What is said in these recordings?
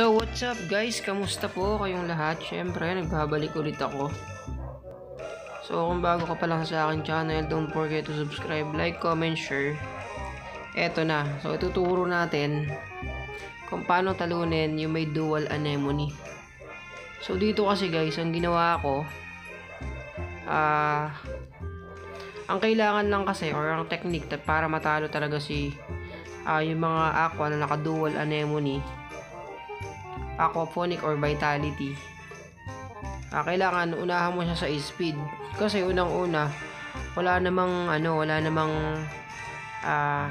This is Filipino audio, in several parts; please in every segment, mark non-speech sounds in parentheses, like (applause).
So, what's up guys? Kamusta po kayong lahat? Siyempre, nagbabalik ulit ako. So, kung bago ka pa lang sa akin channel, don't forget to subscribe, like, comment, share. Eto na. So, ituturo natin kung paano talunin yung may dual anemone. So, dito kasi guys, ang ginawa ko, ah, ang kailangan lang kasi, or ang technique para matalo talaga si ah, yung mga aqua na naka-dual anemone, aquaphonic or vitality. Ah, kailangan unahan mo siya sa speed. Kasi unang-una wala namang ano wala namang ah,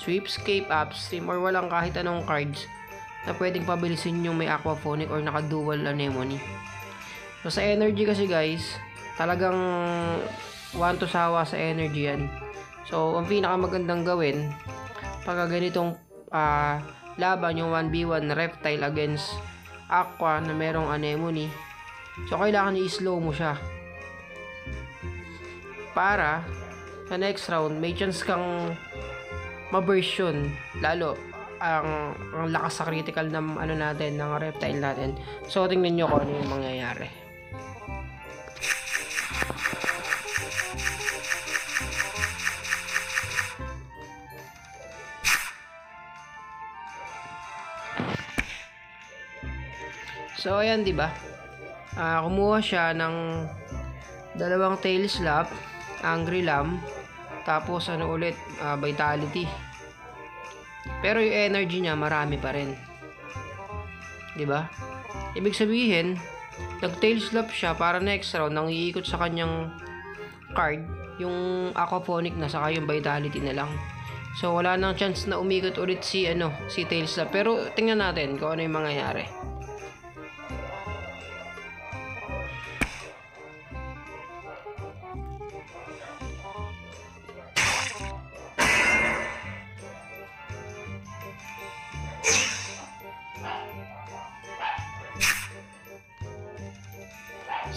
sweepscape upstream or walang kahit anong cards na pwedeng pabilisin yung may aquaphonic or naka dual anemone. So sa energy kasi guys talagang one to sawa sa energy yan. So ang pinakamagandang gawin pagka ganitong ah, laban yung 1v1 reptile against aqua na merong anemone. So kailangan i-slow mo siya. Para sa next round may chance kang ma-burst yun lalo ang, ang lakas sa critical ng ano natin ng reptile natin. So tingnan nyo kung ano yung mangyayari So ayan 'di ba? Ah, kumuha siya ng dalawang tail slap, angry lamb, tapos ano ulit, ah, vitality. Pero yung energy niya marami pa rin. 'Di ba? Ibig sabihin, nag-tail slap siya para next round nang iikot sa kanyang card yung aquaphonic na saka yung vitality na lang. So wala nang chance na umikot ulit si ano, si tail slap. Pero tingnan natin kung ano yung mangyayari.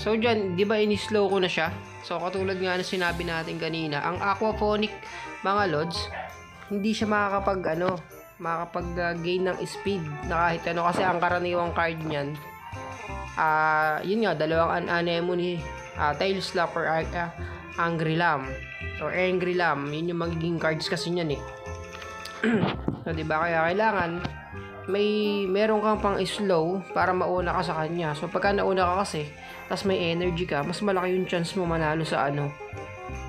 So dyan, di ba in-slow ko na siya? So katulad nga na sinabi natin kanina, ang aquaphonic mga lods, hindi siya makakapag ano, makakapag uh, gain ng speed na kahit ano. Kasi ang karaniwang card niyan ah uh, yun nga dalawang an anemone uh, tail slapper uh, uh, angry lamb. Or angry lamb yun yung magiging cards kasi niyan eh. (clears throat) So di ba kaya kailangan may meron kang pang slow para mauna ka sa kanya so pagka nauna ka kasi tas may energy ka mas malaki yung chance mo manalo sa ano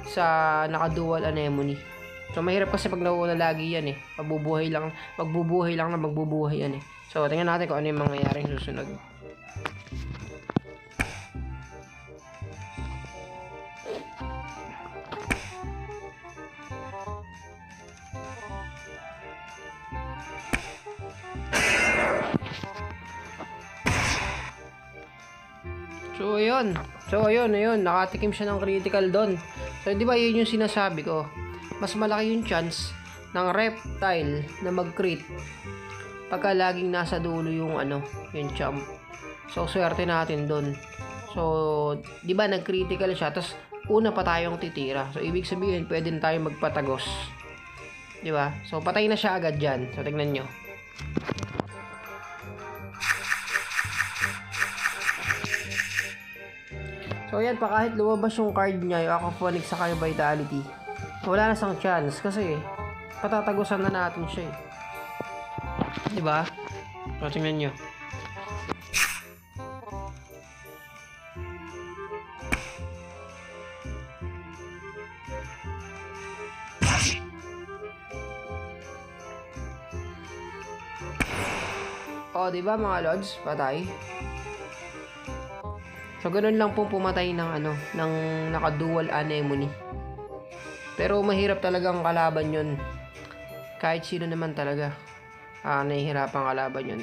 sa naka-dual anemone So, mahirap kasi pag nauuna lagi yan eh. Magbubuhay lang, magbubuhay lang na magbubuhay yan eh. So, tingnan natin kung ano yung mangyayari susunod. So, ayun. So, ayun, ayun. Nakatikim siya ng critical doon. So, di ba yun yung sinasabi ko? mas malaki yung chance ng reptile na mag-crit pagka laging nasa dulo yung ano, yung champ. So, swerte natin doon. So, di ba nag-critical siya, tapos una pa tayong titira. So, ibig sabihin, pwede na tayong magpatagos. Di ba? So, patay na siya agad dyan. So, tignan nyo. So, ayan pa, kahit lumabas yung card niya, yung Aquaphonic sa yung Vitality, wala na sang chance kasi patatagusan na natin siya eh. 'Di ba? So, tingnan nyo. O, di ba mga lods? Patay. So, ganun lang po pumatay ng ano, ng naka-dual anemone. Pero mahirap talagang kalaban yun. Kahit sino naman talaga. Ah, nahihirapan kalaban yun.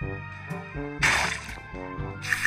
Thank (sighs) you. (sighs)